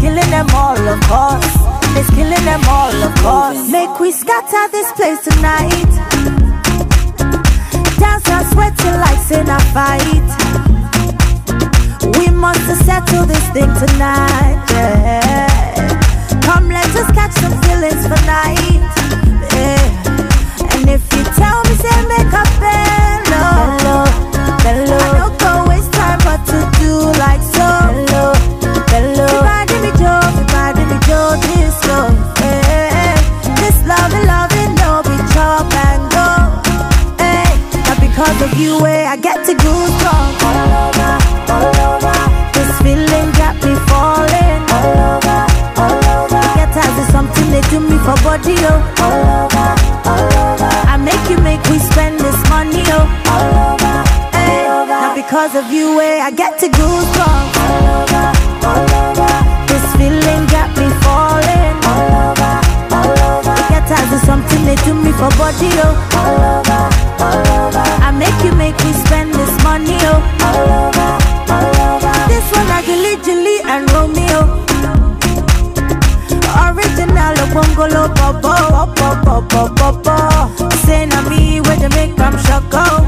killing them all, of course. It's killing them all, of course. Make we scatter this place tonight. Dance sweating, sweat in a fight. We must settle this thing tonight. Yeah. You, eh, I get to goosebumps all over, all over. This feeling got me falling all over, all over. Get as is something they do me for body, oh. All over, all over. I make you make we spend this money, oh. All over, hey. Not because of you, eh, I get to goosebumps all over, all over. This feeling got me falling all over, all over. Get as is something they do me for body, oh. All over, Bobo. Say na me where they make them shock out.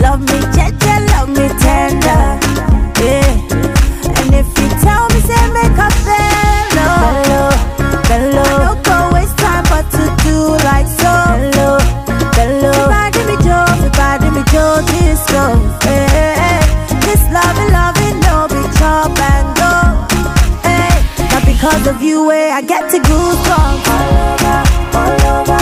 Love me, jeje, love me tender. Yeah. And if you tell me, say make a bello, bello. I don't go waste time, but to do like so. Bello, bello. Everybody me Joe, everybody me Joe, this go. Yeah. This love and love you where I get to go All over, all over.